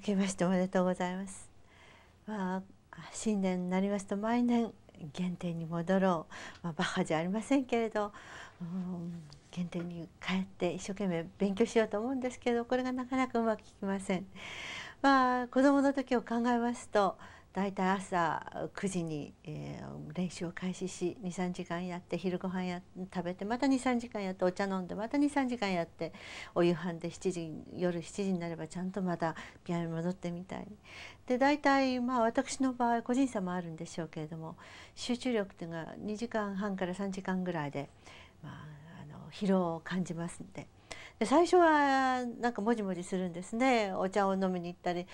明けましておめでとうございます。まあ、新年になりますと毎年原点に戻ろう、まあ、バッハじゃありませんけれど、うん、原点に帰って一生懸命勉強しようと思うんですけどこれがなかなかうまくいきません。まあ、子供の時を考えますとだいい朝9時に、えー、練習を開始し23時間やって昼ご飯や食べてまた23時間やってお茶飲んでまた23時間やってお夕飯で7時夜7時になればちゃんとまたピアノに戻ってみたいで大体まあ私の場合個人差もあるんでしょうけれども集中力っていうのが2時間半から3時間ぐらいで、まあ、あの疲労を感じますんで。最初はなんかもじもじするんですねお茶を飲みに行ったり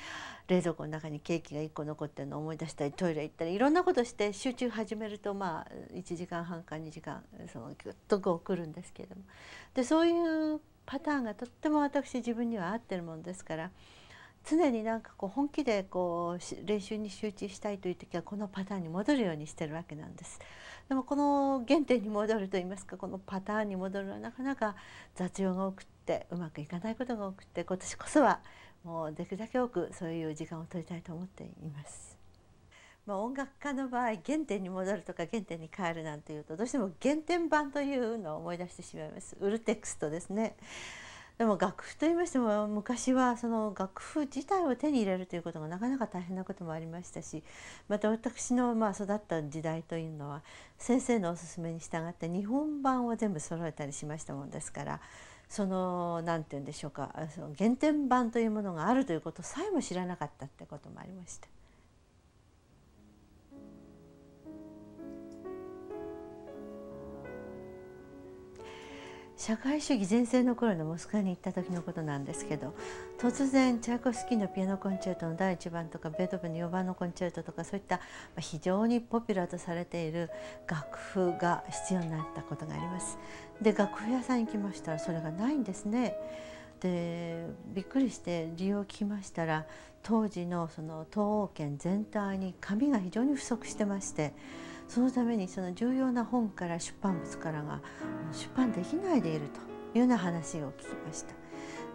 冷蔵庫の中にケーキが1個残ってるのを思い出したりトイレ行ったりいろんなことして集中始めるとまあ1時間半か2時間そのぐっとこう来るんですけれどもでそういうパターンがとっても私自分には合ってるもんですから常になんかこう本気でこう練習に集中したいという時はこのパターンに戻るようにしてるわけなんです。でもこの原点に戻るといいますかこのパターンに戻るのはなかなか雑用が多くってうまくいかないことが多くて今年こそはもうできるだけ多くそういう時間を取りたいと思っています。まあ、音楽家の場合原点に戻るとか原点に帰るなんていうとどうしても原点版というのを思い出してしまいますウルテクストですね。でも楽譜といいましても昔はその楽譜自体を手に入れるということがなかなか大変なこともありましたしまた私のまあ育った時代というのは先生のおすすめに従って日本版を全部揃えたりしましたもんですからその何て言うんでしょうかその原点版というものがあるということさえも知らなかったってこともありました。社会主義全盛の頃のモスクワに行った時のことなんですけど突然チャイコフスキーのピアノコンチェルトの第1番とかベートーベンの4番のコンチェルトとかそういった非常にポピュラーとされている楽譜が必要になったことがあります。で楽譜屋さん行きましたらそれがないんですね。でびっくりして理由を聞きましたら当時のその東欧圏全体に紙が非常に不足してましてそのためにその重要な本から出版物からが出版できないでいるというような話を聞きました。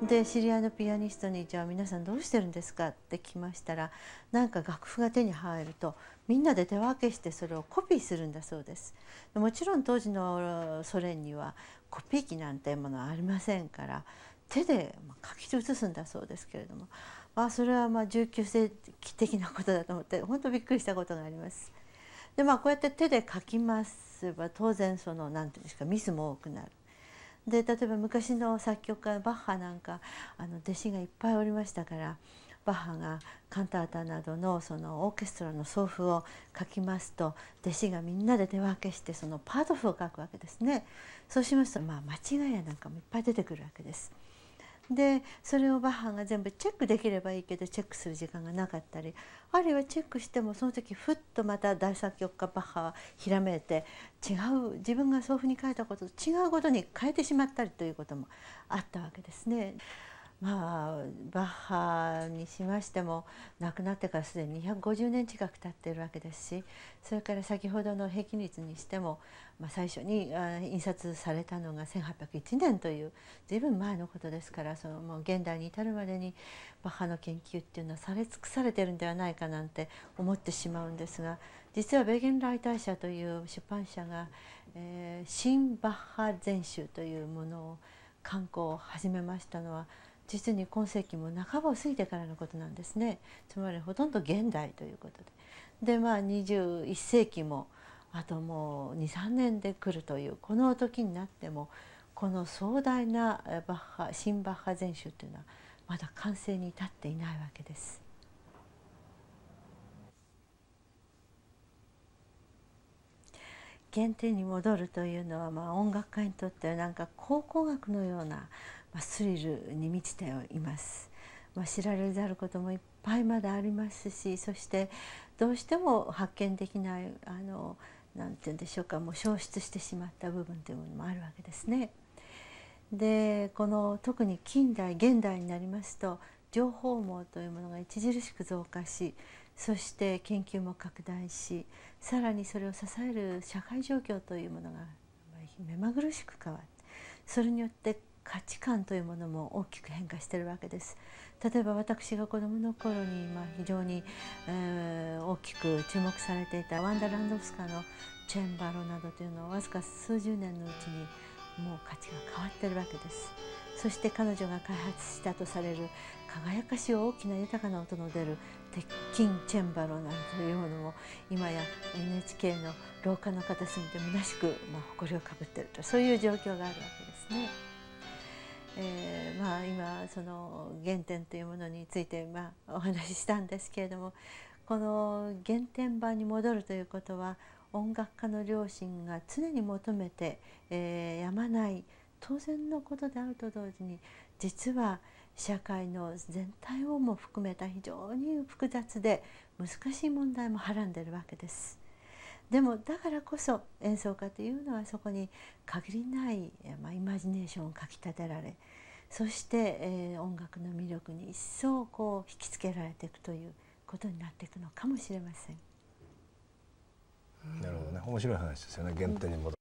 で知り合いのピアニストに「じゃあ皆さんどうしてるんですか?」って聞きましたらなんか楽譜が手に入るとみんなで手分けしてそれをコピーするんだそうです。もちろん当時のソ連にはコピー機なんてものはありませんから手で書き写すんだそうですけれども、まあ、それはまあ19世紀的なことだと思って本当びっくりしたことがあります。でまあこうやって手で書きますば当然その何て言うんですかミスも多くなる。で例えば昔の作曲家バッハなんかあの弟子がいっぱいおりましたからバッハがカンタータなどのそのオーケストラの奏譜を書きますと弟子がみんなで手分けしてそのパート譜を書くわけですね。そうしますとまあ間違いやなんかもいっぱい出てくるわけです。でそれをバッハが全部チェックできればいいけどチェックする時間がなかったりあるいはチェックしてもその時ふっとまた大作曲家バッハはひらめいて違う自分がそういうふうに書いたことと違うことに変えてしまったりということもあったわけですね。まあバッハにしましても亡くなってからすでに250年近く経っているわけですしそれから先ほどの平均率にしても、まあ、最初に印刷されたのが1801年という随分前のことですからそのもう現代に至るまでにバッハの研究っていうのはされ尽くされてるんではないかなんて思ってしまうんですが実はベーゲンライター社という出版社が「えー、新バッハ全集」というものを刊行を始めましたのは実に今世紀も半ばを過ぎてからのことなんですねつまりほとんど現代ということででまあ21世紀もあともう23年で来るというこの時になってもこの壮大なバッハ新バッハ全集というのはまだ完成に至っていないわけです。原点に戻るというのは、まあ、音楽家にとってはなんか考古学のようなスリルに満ちています。まあ、知られざることもいっぱいまだありますしそしてどうしても発見できないあのなんて言うんでしょうかもう消失してしまった部分というものもあるわけですね。でこの特に近代現代になりますと情報網というものが著しく増加しそして研究も拡大しさらにそれを支える社会状況というものが目まぐるしく変わってそれによって価値観というものも大きく変化しているわけです。例えば私が子どもの頃に、まあ、非常に、えー、大きく注目されていたワンダ・ランドフスカのチェンバロなどというのはわずか数十年のうちにもう価値が変わっているわけです。そして彼女が開発したとされる輝かしい大きな豊かな音の出る鉄筋チェンバロなんていうものも今や NHK の廊下の片隅で虚しく、まあ、誇りをかぶっているとそういう状況があるわけですね。えー、まあ今その原点というものについてまあお話ししたんですけれどもこの原点版に戻るということは音楽家の両親が常に求めて、えー、やまない当然のことであると同時に実は社会の全体をも含めた非常に複雑で難しい問題もはらんでいるわけです。でもだからこそ演奏家というのはそこに限りない、まあ、イマジネーションをかきたてられそして、えー、音楽の魅力に一層こう引きつけられていくということになっていくのかもしれません。なるほどね。面白い話ですよね。原点に戻